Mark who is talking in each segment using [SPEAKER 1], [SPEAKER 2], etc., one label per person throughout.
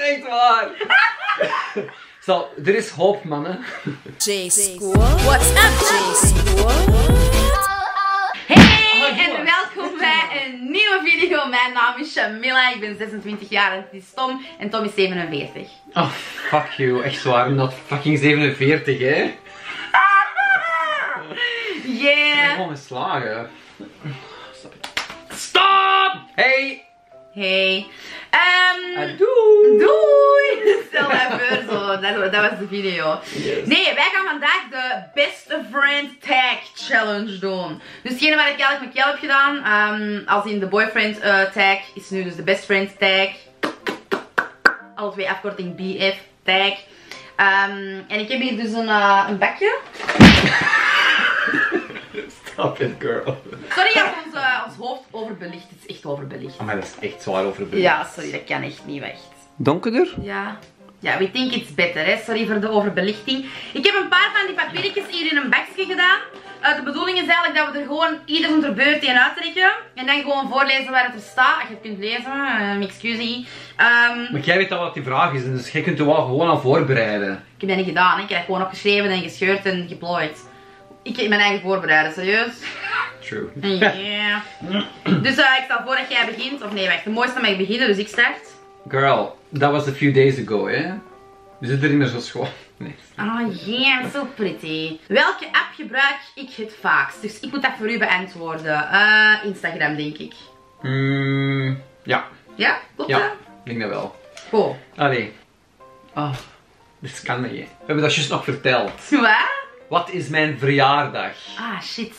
[SPEAKER 1] is echt waar. Zo, er is hoop, mannen.
[SPEAKER 2] J-School. What's up, J-School?
[SPEAKER 3] Hey en welkom bij een nieuwe video. Mijn naam is Shamila, ik ben 26 jaar en het is Tom en Tom is 47.
[SPEAKER 1] Oh, fuck you. Echt waar. I'm not fucking 47, hè. Ik ben
[SPEAKER 3] Yeah!
[SPEAKER 1] gewoon geslagen. Stop. Stop! Hey!
[SPEAKER 3] Hey. Ehm
[SPEAKER 1] Uh, doei!
[SPEAKER 3] Zo, dat, dat was de video.
[SPEAKER 1] Yes.
[SPEAKER 3] Nee, wij gaan vandaag de Best Friend Tag Challenge doen. Dus hetgene wat ik eigenlijk met Kel heb gedaan, ehm, als in de Boyfriend eh, tag, is nu dus de Best Friend tag. Alle twee afkorting BF tag. Ehm, en ik heb hier dus een, eh, een bakje.
[SPEAKER 1] Stop it, girl.
[SPEAKER 3] Sorry dat ons, eh, ons hoofd overbelicht. Het is echt overbelicht.
[SPEAKER 1] Oh, maar dat is echt zwaar overbelicht.
[SPEAKER 3] Ja, sorry, dat kan echt niet echt.
[SPEAKER 1] Donkerder?
[SPEAKER 3] Ja. Ja, we think it's better, hè. Sorry voor de overbelichting. Ik heb een paar van die papiertjes hier in een bakje gedaan. Eh, de bedoeling is eigenlijk dat we er gewoon ieder onder beurt in uittrekken. En dan gewoon voorlezen waar het er staat. Als je het kunt lezen, uh, excusie. Ehm,
[SPEAKER 1] Maar jij weet al wat die vraag is, dus jij kunt er wel gewoon aan voorbereiden.
[SPEAKER 3] ik heb dat niet gedaan, hè. ik heb dat gewoon opgeschreven en gescheurd en geplooid. Ik heb mijn eigen voorbereiden, serieus.
[SPEAKER 1] True.
[SPEAKER 3] Ja. Dus eh, ik stel voor dat jij begint. Of nee, wacht, de mooiste mag beginnen, dus ik start.
[SPEAKER 1] Girl, that was a few days ago, hè. We zitten er niet meer zo schoon. Nee.
[SPEAKER 3] Oh yeah, so pretty. Welke app gebruik ik het vaakst? Dus ik moet dat voor u beantwoorden. Eh, Instagram, denk ik.
[SPEAKER 1] Mm, ja.
[SPEAKER 3] Ja? Klopt
[SPEAKER 1] Ja.
[SPEAKER 3] dat?
[SPEAKER 1] Ik denk dat wel.
[SPEAKER 3] Goed.
[SPEAKER 1] Allee. Oh, dit kan niet. hè. We hebben dat juist nog verteld.
[SPEAKER 3] Wat?
[SPEAKER 1] Wat is mijn verjaardag?
[SPEAKER 3] Ah, shit.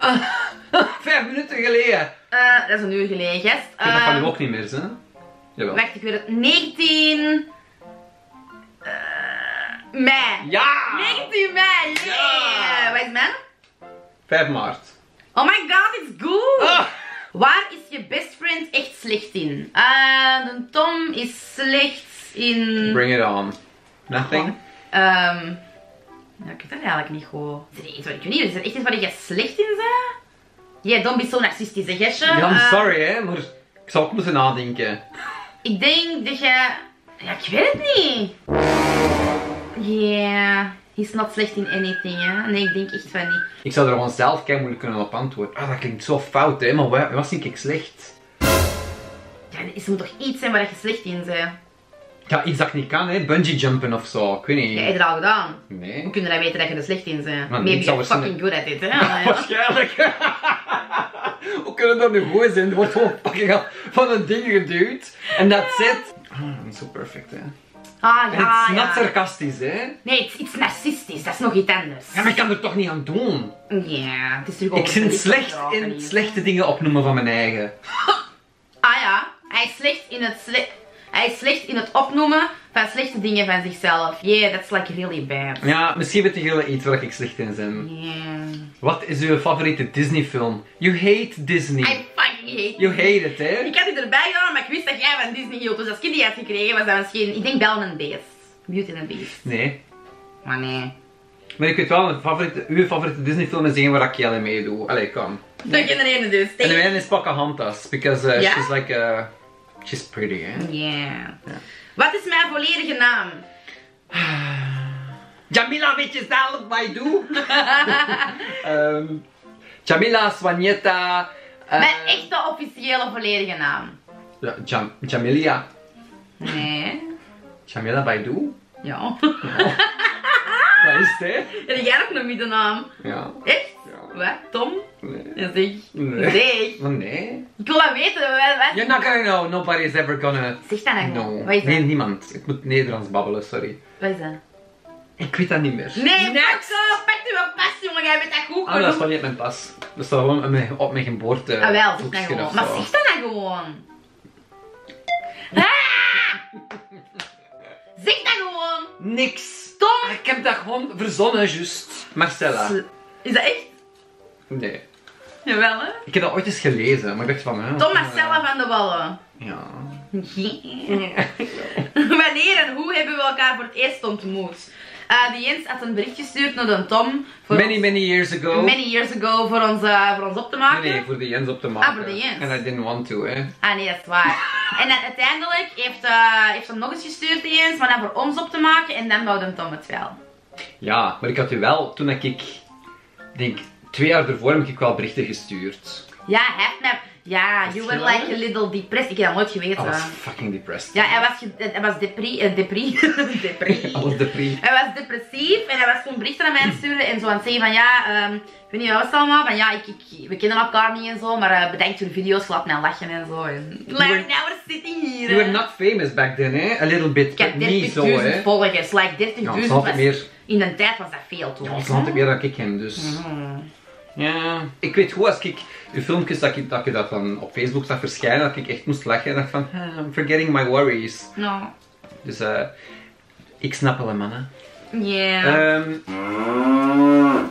[SPEAKER 1] Vijf minuten geleden.
[SPEAKER 3] Eh, dat is een uur geleden, gast.
[SPEAKER 1] Ik weet dat kan
[SPEAKER 3] Ehm,
[SPEAKER 1] nu ook niet meer, hè? Jawel.
[SPEAKER 3] Wacht, ik weet het. 19... eh, mei.
[SPEAKER 1] Ja!
[SPEAKER 3] 19 mei, yeah!
[SPEAKER 1] Ja.
[SPEAKER 3] Wat is mijn?
[SPEAKER 1] 5 maart.
[SPEAKER 3] Oh my god, it's good!
[SPEAKER 1] Ah!
[SPEAKER 3] Waar is je best friend echt slecht in? Eh, Tom is slecht in...
[SPEAKER 1] Bring it on. Nothing?
[SPEAKER 3] Ehm ja, ik weet het eigenlijk niet goed. Is er ik weet niet, is er echt iets waar je slecht in bent? Jij, don't be zo narcistisch, hè, Gesje?
[SPEAKER 1] Ja, I'm
[SPEAKER 3] Eh,
[SPEAKER 1] sorry, hè, maar ik zou ook moeten nadenken.
[SPEAKER 3] Ik denk dat je... Ja, ik weet het niet. Yeah, he's not slecht in anything, hè? Nee, ik denk echt van niet.
[SPEAKER 1] Ik zou er gewoon zelf kei moeilijk kunnen op antwoorden. Ah, dat klinkt zo fout, hè, maar wat was ik slecht?
[SPEAKER 3] Ja, er is- er moet toch iets zijn waar je slecht in bent?
[SPEAKER 1] Ja, iets dat ik niet kan, hè, bungee jumpen of zo. Ik weet niet.
[SPEAKER 3] Jij hebt het al gedaan.
[SPEAKER 1] Nee.
[SPEAKER 3] Hoe kunnen wij weten dat je er slecht in bent?
[SPEAKER 1] Maar
[SPEAKER 3] Maybe you're fucking good at it, hè? Ja.
[SPEAKER 1] Waarschijnlijk. Hoe kunnen dat nu goed zijn? Er wordt gewoon fucking al van een ding geduwd. En that's it. Ah, dat zo perfect, hè.
[SPEAKER 3] Ah, ja,
[SPEAKER 1] het is
[SPEAKER 3] ja.
[SPEAKER 1] not sarcastisch, hè.
[SPEAKER 3] Nee, het is iets narcistisch, dat is nog iets anders.
[SPEAKER 1] Ja, maar ik kan er toch niet aan doen.
[SPEAKER 3] Ja, het is terug
[SPEAKER 1] Ik ben
[SPEAKER 3] overbelicht
[SPEAKER 1] slecht in slechte dingen opnoemen van mijn eigen.
[SPEAKER 3] Ah ja, hij is slecht in het sle hij is slecht in het opnoemen van slechte dingen van zichzelf. Yeah, that's like really bad.
[SPEAKER 1] Ja, misschien weet jullie iets waar ik slecht in ben.
[SPEAKER 3] Yeah.
[SPEAKER 1] Wat is uw favoriete Disney film? You hate Disney.
[SPEAKER 3] I fucking hate
[SPEAKER 1] You hate it, hè?
[SPEAKER 3] Ik had het erbij gedaan, maar ik wist dat jij van Disney hield. Dus als ik die had gekregen, was dat misschien... Ik denk Belle and Beast. Beauty and the Beast.
[SPEAKER 1] Nee.
[SPEAKER 3] Maar nee.
[SPEAKER 1] Maar ik weet wel, mijn favoriete, uw favoriete Disney film is een waar ik jullie mee doe. Allee, kom.
[SPEAKER 3] Dat je er ene dus.
[SPEAKER 1] En de mijne is Pocahontas, because uh, she's like, uh, she's pretty, hè?
[SPEAKER 3] Yeah. Wat is mijn volledige naam?
[SPEAKER 1] Jamila, weet je zelf wat ik doe? Ehm, Jamila Swanieta. eh,
[SPEAKER 3] Mijn echte officiële volledige naam.
[SPEAKER 1] ja, Jam Jamilia.
[SPEAKER 3] Nee.
[SPEAKER 1] Jamila Baidu?
[SPEAKER 3] Ja.
[SPEAKER 1] Dat is het, hè?
[SPEAKER 3] Heb jij nog een middennaam?
[SPEAKER 1] Ja.
[SPEAKER 3] Echt?
[SPEAKER 1] Ja.
[SPEAKER 3] Wat? Tom?
[SPEAKER 1] Nee. Nee. Oh, nee.
[SPEAKER 3] Ik wil dat weten. Wat, wat?
[SPEAKER 1] You're not gonna know. Nobody is ever gonna
[SPEAKER 3] Zeg dat nou. Wat is dat?
[SPEAKER 1] Nee, niemand. Ik moet Nederlands babbelen, sorry.
[SPEAKER 3] Wat is dat?
[SPEAKER 1] Ik weet dat niet meer.
[SPEAKER 3] Nee, pak zo. Pak u een pas, jongen. Jij bent dat goed
[SPEAKER 1] Ah, dat staat niet op mijn pas. Dat staat gewoon op mijn, op mijn geboorte.
[SPEAKER 3] Ah, wel. Zeg dat gewoon. Maar zeg dat nou gewoon. Ah! Zeg dat gewoon.
[SPEAKER 1] Niks.
[SPEAKER 3] Tom.
[SPEAKER 1] Ik heb dat gewoon verzonnen, juist. Marcella.
[SPEAKER 3] Is dat echt?
[SPEAKER 1] Nee.
[SPEAKER 3] Jawel, hè?
[SPEAKER 1] Ik heb dat ooit eens gelezen, maar ik dacht van... Hè,
[SPEAKER 3] Tom Marcella van de Wallen.
[SPEAKER 1] Ja.
[SPEAKER 3] Wanneer en hoe hebben we elkaar voor het eerst ontmoet? Eh, die Jens had een bericht gestuurd naar de Tom. Voor
[SPEAKER 1] Many,
[SPEAKER 3] ons-
[SPEAKER 1] many years ago.
[SPEAKER 3] many years ago voor ons, eh, voor ons op te maken.
[SPEAKER 1] Nee, nee, voor de Jens op te maken.
[SPEAKER 3] Ah, voor de Jens.
[SPEAKER 1] En I didn't want to, hè.
[SPEAKER 3] Ah nee, dat is waar. en dan uiteindelijk heeft, eh heeft hem nog eens gestuurd die Jens, maar dan voor ons op te maken en dan wou de Tom het wel.
[SPEAKER 1] Ja, maar ik had u wel, toen ik, denk, twee jaar ervoor heb ik wel berichten gestuurd.
[SPEAKER 3] Ja, hij mij... Ja, you were like a little depressed. Ik heb dat nooit geweten.
[SPEAKER 1] I was fucking depressed.
[SPEAKER 3] Ja, hij was, hij was depri... eh, depri... depri...
[SPEAKER 1] Was depri.
[SPEAKER 3] Hij was depressief en hij was gewoon berichten aan mij sturen en zo aan het zeggen van ja, ehm, ik weet niet wat was het allemaal, van ja, ik, ik, we kennen elkaar niet en zo, maar bedankt voor de video's, laat mij lachen en zo. En, like,
[SPEAKER 1] were-
[SPEAKER 3] now we're sitting here.
[SPEAKER 1] You were not famous back then, hè? A little bit,
[SPEAKER 3] Ik heb
[SPEAKER 1] niet zo,
[SPEAKER 3] 30.000
[SPEAKER 1] hè?
[SPEAKER 3] volgers, like 30.000
[SPEAKER 1] Ja,
[SPEAKER 3] was...
[SPEAKER 1] meer,
[SPEAKER 3] In de tijd was dat veel toen.
[SPEAKER 1] ja, het is altijd meer dan ik hem, dus... Ja, ik weet goed, als ik uw filmpjes, dat ik dat, je dat dan op Facebook zag verschijnen, dat ik echt moest lachen en dacht van, "Ah, I'm forgetting my worries.
[SPEAKER 3] No.
[SPEAKER 1] Dus, eh, ik snap wel, mannen.
[SPEAKER 3] Ja.
[SPEAKER 1] Ehm oh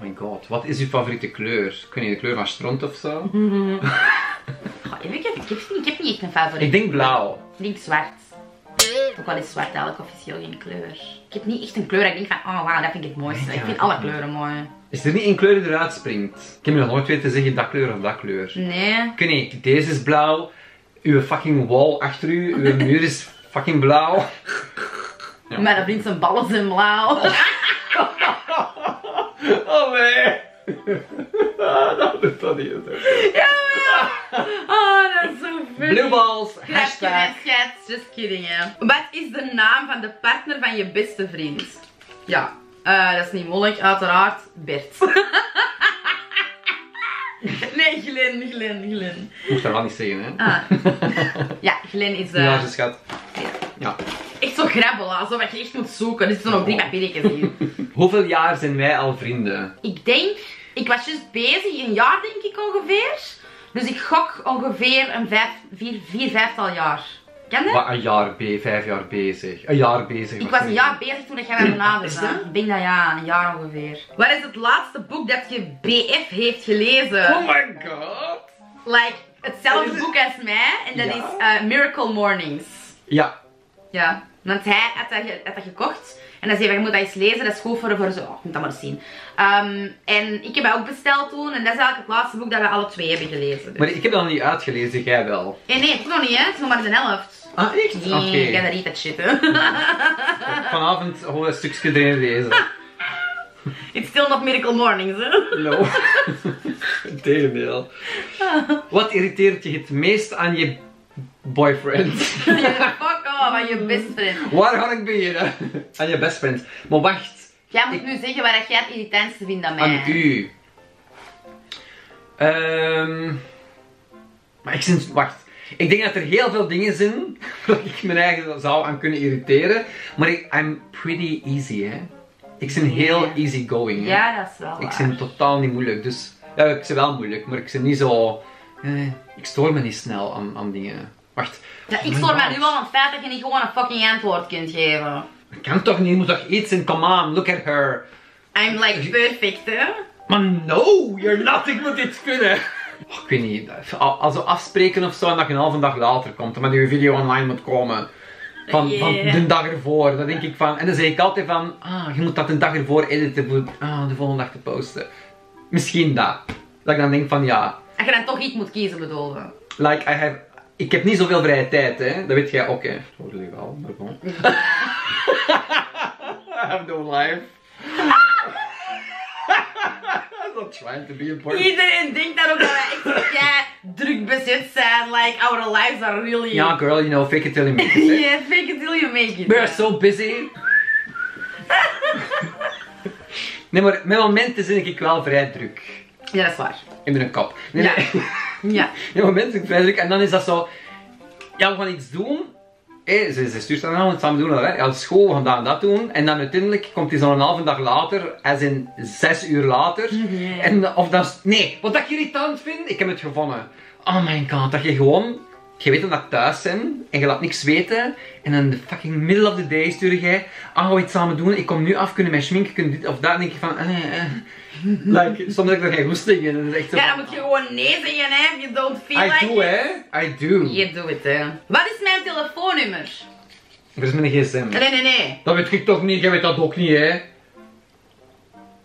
[SPEAKER 1] my god, wat is uw favoriete kleur? Ik weet niet, de kleur van stront of zo?
[SPEAKER 3] Ik, heb, ik, heb, ik, heb, ik heb niet echt een favoriet.
[SPEAKER 1] Ik denk blauw.
[SPEAKER 3] Ik denk zwart. Ook al is zwart eigenlijk officieel geen kleur. Ik heb niet echt een kleur dat ik denk van, oh wauw, dat vind ik het mooiste. Ik vind alle kleuren mooi.
[SPEAKER 1] Is er niet één kleur die eruit springt? Ik heb me nog nooit weten zeggen dat kleur of dat kleur.
[SPEAKER 3] Nee.
[SPEAKER 1] Ik weet niet, deze is blauw, uw fucking wall achter u, uw muur is fucking blauw. Ja.
[SPEAKER 3] Mijn vriend zijn ballen zijn blauw.
[SPEAKER 1] Oh nee! dat doet dat niet.
[SPEAKER 3] ja, Oh, dat is zo funny.
[SPEAKER 1] Blue balls,
[SPEAKER 3] Grapje,
[SPEAKER 1] hashtag,
[SPEAKER 3] just kidding hè. Wat is de naam van de partner van je beste vriend? Ja, eh, dat is niet moeilijk, uiteraard. Bert. nee, Glen, Glen, Glen.
[SPEAKER 1] Moest dat wel niet zeggen, hè?
[SPEAKER 3] Ah. Ja, Glen is eh,
[SPEAKER 1] Ja, ze schat. Ja.
[SPEAKER 3] echt zo grabbela, zo wat je echt moet zoeken. Er zitten nog drie papiertjes hier.
[SPEAKER 1] Hoeveel jaar zijn wij al vrienden?
[SPEAKER 3] Ik denk, ik was juist bezig, een jaar denk ik ongeveer. Dus ik gok ongeveer een vijf, vier, vier vijftal jaar. Ken je?
[SPEAKER 1] Wat, een jaar, be vijf jaar bezig. Een jaar bezig.
[SPEAKER 3] Ik was een jaar bezig toen ik jij mij benaderde.
[SPEAKER 1] Is dat?
[SPEAKER 3] Ik denk dat ja, een jaar ongeveer. Wat is het laatste boek dat je BF heeft gelezen?
[SPEAKER 1] Oh my god!
[SPEAKER 3] Like, hetzelfde
[SPEAKER 1] Is
[SPEAKER 3] boek als mij. En dat
[SPEAKER 1] Ja.
[SPEAKER 3] is eh, Miracle Mornings.
[SPEAKER 1] Ja,
[SPEAKER 3] Ja, want hij had dat, ge- had dat gekocht. En hij zei van, je moet dat eens lezen, dat is goed voor, voor zo. Oh, je moet dat maar eens zien. Ehm, en ik heb dat ook besteld toen. En dat is eigenlijk het laatste boek dat we alle twee hebben gelezen. Dus.
[SPEAKER 1] maar ik heb dat nog niet uitgelezen, jij wel.
[SPEAKER 3] Nee, nee, het is nog niet hè. Het is nog maar de helft.
[SPEAKER 1] Ah, echt?
[SPEAKER 3] Nee, ik ga dat niet dat shit hè.
[SPEAKER 1] Vanavond gewoon een stukje erin lezen.
[SPEAKER 3] It's still not Miracle Mornings hè.
[SPEAKER 1] No. Integendeel. Wat irriteert je het meest aan je boyfriend?
[SPEAKER 3] Fuck off, aan je best friend.
[SPEAKER 1] Waar ga ik beginnen? Aan je best friend. Maar wacht,
[SPEAKER 3] Jij moet nu zeggen wat jij het irritantste vindt aan mij.
[SPEAKER 1] aan u. Ehm maar ik zin, wacht. Ik denk dat er heel veel dingen zijn waar ik mijn eigen zou aan kunnen irriteren. Maar ik, I'm pretty easy, hè. Ik ben heel easy going, hè.
[SPEAKER 3] Ja, dat is wel
[SPEAKER 1] Ik
[SPEAKER 3] waar.
[SPEAKER 1] ben totaal niet moeilijk, dus... Ja, ik ben wel moeilijk, maar ik ben niet zo... eh, ik stoor me niet snel aan, aan dingen. Wacht.
[SPEAKER 3] Ja, ik
[SPEAKER 1] Oh
[SPEAKER 3] stoor me nu al aan het feit dat je niet gewoon een fucking antwoord kunt geven.
[SPEAKER 1] Dat kan toch niet? Je moet toch iets in? Come on, look at her.
[SPEAKER 3] I'm like perfect, hè?
[SPEAKER 1] Maar no, you're not. Ik moet dit kunnen. Oh, ik weet niet. Als we afspreken of zo en dat je een halve dag later komt, maar die video online moet komen. Van, van de dag ervoor. Dan denk ik van... En dan zeg ik altijd van... Ah, je moet dat de dag ervoor editen voor ah, de volgende dag te posten. Misschien dat. Dat ik dan denk van ja...
[SPEAKER 3] Als je dan toch iets moet kiezen, bedoel je.
[SPEAKER 1] Like, I have... Ik heb niet zoveel vrije tijd, hè. Dat weet jij ook, hè. Totally wel, maar bon. I have no life. Trying to be important.
[SPEAKER 3] Iedereen denkt dan ook dat wij echt ja, druk bezet zijn. Like, our lives are really...
[SPEAKER 1] Ja, girl, you know, fake it till you make it.
[SPEAKER 3] Yeah, fake it till you make it.
[SPEAKER 1] We are so busy. nee, maar met momenten zit ik wel vrij druk.
[SPEAKER 3] Ja, dat is waar.
[SPEAKER 1] In mijn kop. Nee,
[SPEAKER 3] Ja.
[SPEAKER 1] nee.
[SPEAKER 3] Ja.
[SPEAKER 1] Ja, momenten zit ik vrij druk. En dan is dat zo... Ja, we gaan iets doen. Hé, ze, ze stuurt dan het samen doen. Hè. Ja, school, gaan dat en dat doen. En dan uiteindelijk komt hij zo'n halve dag later, als in zes uur later.
[SPEAKER 3] Ja.
[SPEAKER 1] En of dat. Nee, wat ik irritant vind, ik heb het gevonden. Oh my god, dat je gewoon... Je weet dat ik thuis ben en je laat niks weten. En in de fucking middle of the day stuur jij... Ah, gaan we iets samen doen? Ik kom nu af, kunnen mijn schminken, kunnen dit of dat. En denk je van... Eh, eh. Like, soms heb ik er geen goesting in. En dat is echt zo
[SPEAKER 3] Ja, dan moet je gewoon nee zeggen, hè. You don't feel
[SPEAKER 1] I
[SPEAKER 3] like
[SPEAKER 1] do,
[SPEAKER 3] it.
[SPEAKER 1] hè. I do.
[SPEAKER 3] Je doet het, hè. Wat is mijn telefoonnummer?
[SPEAKER 1] Er is mijn gsm.
[SPEAKER 3] Nee, nee, nee.
[SPEAKER 1] Dat weet ik toch niet, jij weet dat ook niet, hè?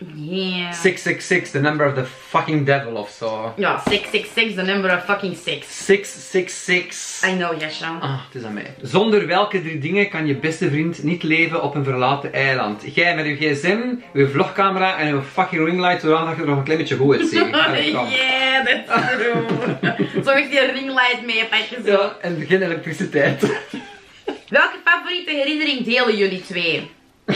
[SPEAKER 3] Nee.
[SPEAKER 1] 666, the number of the fucking devil of zo.
[SPEAKER 3] Ja, 666, the number of fucking six.
[SPEAKER 1] 666.
[SPEAKER 3] I know, Jascha.
[SPEAKER 1] Ah, het is aan mij. Zonder welke drie dingen kan je beste vriend niet leven op een verlaten eiland? Jij met uw gsm, uw vlogcamera en uw fucking ringlight, zodat je er nog een klein beetje goed uitziet.
[SPEAKER 3] Yeah, that's true. Zo echt die ringlight mee zo.
[SPEAKER 1] Ja, en geen elektriciteit.
[SPEAKER 3] Welke favoriete herinnering delen jullie twee?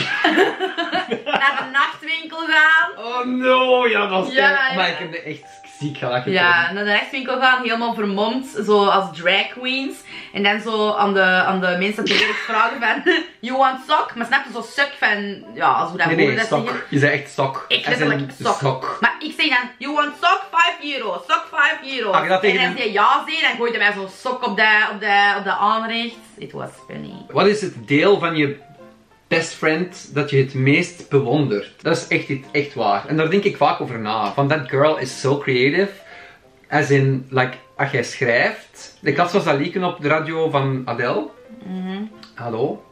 [SPEAKER 3] Naar de nachtwinkel gaan.
[SPEAKER 1] Oh no, ja, dat is
[SPEAKER 3] Ja.
[SPEAKER 1] Maar ik heb me echt ziek gelachen.
[SPEAKER 3] Ja, naar de nachtwinkel gaan, helemaal vermomd, zo als drag queens. En dan zo aan de, aan de mensen op de werk vragen van, you want sok? Maar snap je, zo suk van, ja, als we dat
[SPEAKER 1] Nee, nee,
[SPEAKER 3] dat zeggen.
[SPEAKER 1] Je zei echt stok.
[SPEAKER 3] Ik letterlijk sok.
[SPEAKER 1] sok.
[SPEAKER 3] Maar ik zeg dan, you want sok? 5 euro. Sok 5 euro. En als
[SPEAKER 1] een-
[SPEAKER 3] je ja zei, dan gooide mij zo'n sok op de, op de, op de aanrecht. It was funny.
[SPEAKER 1] Wat is het deel van je best friend dat je het meest bewondert? Dat is echt, echt waar. En daar denk ik vaak over na. Van that girl is so creative. As in, like, als jij schrijft. Ik had zoals dat leaken op de radio van Adele. Hallo?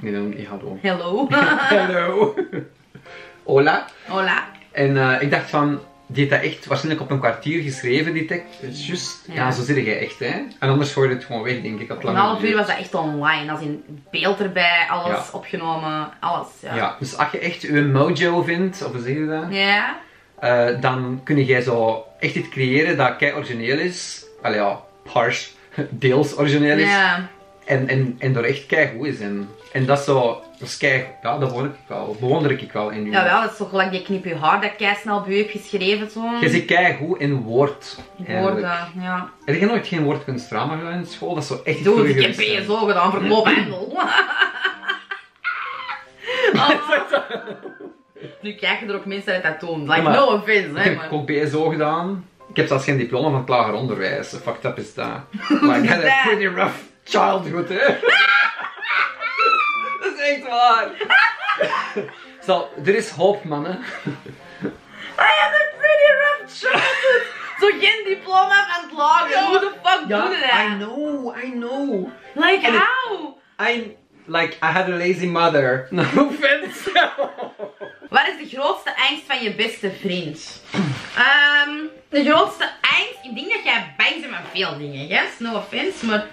[SPEAKER 1] Nee, dan niet hallo.
[SPEAKER 3] Hello.
[SPEAKER 1] Hallo. Hola.
[SPEAKER 3] Hola.
[SPEAKER 1] En eh, ik dacht van, die heeft dat echt waarschijnlijk op een kwartier geschreven, die tekst. Juist, ja.
[SPEAKER 3] Ja.
[SPEAKER 1] zo zit jij echt, hè. En anders gooi je het gewoon weg, denk ik. Op
[SPEAKER 3] Een
[SPEAKER 1] lange
[SPEAKER 3] half uur was dat echt online. Als in beeld erbij, alles
[SPEAKER 1] Ja.
[SPEAKER 3] opgenomen, alles. Ja.
[SPEAKER 1] Ja, dus als je echt je mojo vindt, of hoe zeg je dat?
[SPEAKER 3] Ja.
[SPEAKER 1] Eh, dan kun jij zo echt iets creëren dat kei origineel is. Allee ja, pars, deels origineel is.
[SPEAKER 3] Ja.
[SPEAKER 1] En, en, en er echt kei goed is. En, en dat is zo, dat is kei, ja, dat bewonder ik wel, bewonder ik wel in je.
[SPEAKER 3] Jawel, dat is toch gelijk die knip je haar dat ik kei snel bij u heb geschreven. Zo.
[SPEAKER 1] Je zit kei goed in woord.
[SPEAKER 3] Woorden, ja.
[SPEAKER 1] Heb je nooit geen woordkunstdrama gedaan in school? Dat is zo echt iets
[SPEAKER 3] Doe,
[SPEAKER 1] voor
[SPEAKER 3] ik
[SPEAKER 1] je
[SPEAKER 3] heb
[SPEAKER 1] hè?
[SPEAKER 3] BSO gedaan, verkoophandel. Nu krijgen er ook mensen uit dat doen. Like,
[SPEAKER 1] Ja,
[SPEAKER 3] no offense,
[SPEAKER 1] Ik
[SPEAKER 3] hè,
[SPEAKER 1] heb
[SPEAKER 3] maar.
[SPEAKER 1] ook BSO gedaan. Ik heb zelfs geen diploma van het lager onderwijs. So Fucked up is dat. Maar ik had a pretty rough childhood, hè. dat is echt waar. Zo, er is hoop, mannen.
[SPEAKER 3] I had a pretty rough childhood. Zo geen diploma van het lager. Hoe de fuck doe je
[SPEAKER 1] I
[SPEAKER 3] dat?
[SPEAKER 1] know, I know.
[SPEAKER 3] Like, how?
[SPEAKER 1] I, like, I had a lazy mother. No offense.
[SPEAKER 3] Wat is de grootste angst van je beste vriend? Ehm, de grootste angst? Ik denk dat jij bang bent van veel dingen, yes? No offense, maar...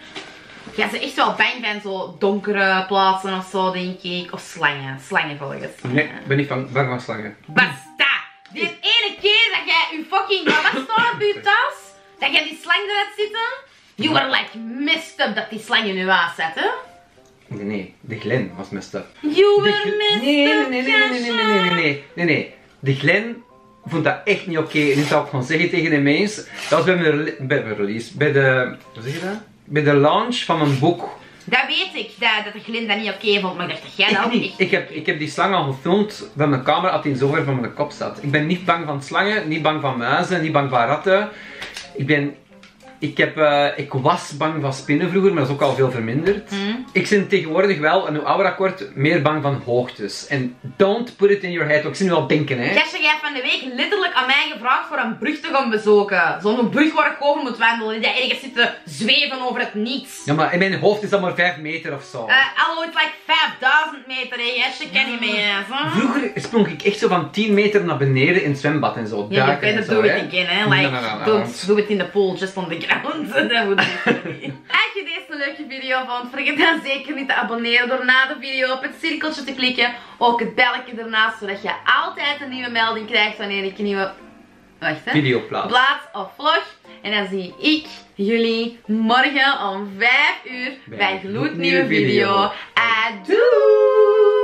[SPEAKER 3] Jij bent echt wel bang van zo donkere plaatsen of zo, denk ik. Of slangen. Slangen volgens mij.
[SPEAKER 1] nee, ik ben niet bang, bang van slangen.
[SPEAKER 3] Basta! Die ene keer dat jij je fucking... Staat op je tas? Dat jij die slang eruit zitten? You were like messed up dat die slang in je waas zat, hè?
[SPEAKER 1] Nee, nee, de Glen was messed up.
[SPEAKER 3] You were messed
[SPEAKER 1] nee, nee,
[SPEAKER 3] up,
[SPEAKER 1] nee, nee, nee, nee, nee, nee, nee, nee, nee, nee. De Glen vond dat echt niet oké. En ik zou gewoon zeggen tegen de mensen. Dat was bij mijn, bij mijn release, bij de, hoe zeg je dat? Bij de launch van mijn boek.
[SPEAKER 3] Dat weet ik, dat, dat de Glyn dat niet oké vond, maar ik dacht dat jij dat
[SPEAKER 1] Ik
[SPEAKER 3] ook
[SPEAKER 1] niet. Ik heb, ik heb die slang al gefilmd bij mijn camera die zo ver van mijn kop zat. Ik ben niet bang van slangen, niet bang van muizen, niet bang van ratten. Ik ben... Ik, heb, eh, ik was bang van spinnen vroeger, maar dat is ook al veel verminderd.
[SPEAKER 3] Hmm.
[SPEAKER 1] Ik ben tegenwoordig wel, en hoe ouder ik word, meer bang van hoogtes. En don't put it in your head. Ik zie nu al denken, hè.
[SPEAKER 3] Jasje, jij van de week letterlijk aan mij gevraagd voor een brug te gaan bezoeken. Zo'n brug waar ik over moet wandelen. Die ergens zit te zweven over het niets.
[SPEAKER 1] Ja, maar in mijn hoofd is dat maar 5 meter of zo.
[SPEAKER 3] Eh, hallo, it's like 5000 meter, hè. Jasje, ken je mee, hè.
[SPEAKER 1] Vroeger sprong ik echt zo van 10 meter naar beneden in het zwembad en zo.
[SPEAKER 3] Ja,
[SPEAKER 1] en
[SPEAKER 3] better do it
[SPEAKER 1] hè.
[SPEAKER 3] again, hè. Like,
[SPEAKER 1] no, no.
[SPEAKER 3] don't do it in the pool, just on the ground. Dat be funny. Als je deze een leuke video vond, vergeet dan zeker niet te abonneren door na de video op het cirkeltje te klikken. Ook het belletje ernaast, zodat je altijd een nieuwe melding krijgt wanneer ik een nieuwe... Wacht, hè.
[SPEAKER 1] Video plaats.
[SPEAKER 3] Plaats of vlog. En dan zie ik jullie morgen om 5 uur bij een gloednieuwe video. Adoe!